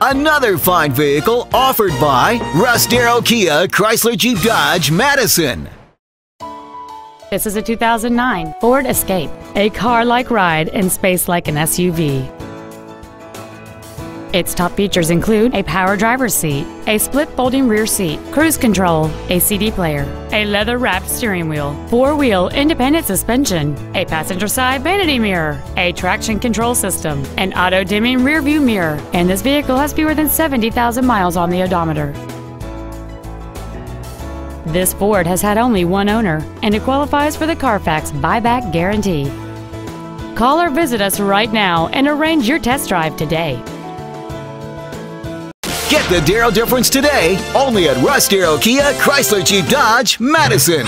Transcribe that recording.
Another fine vehicle offered by Russ Darrow Kia Chrysler Jeep Dodge Madison. This is a 2009 Ford Escape, a car-like ride in space like an SUV. Its top features include a power driver's seat, a split folding rear seat, cruise control, a CD player, a leather-wrapped steering wheel, four-wheel independent suspension, a passenger side vanity mirror, a traction control system, an auto-dimming rear-view mirror, and this vehicle has fewer than 70,000 miles on the odometer. This Ford has had only one owner, and it qualifies for the Carfax buyback guarantee. Call or visit us right now and arrange your test drive today. Get the Darrow difference today, only at Russ Darrow Kia Chrysler Jeep Dodge Madison.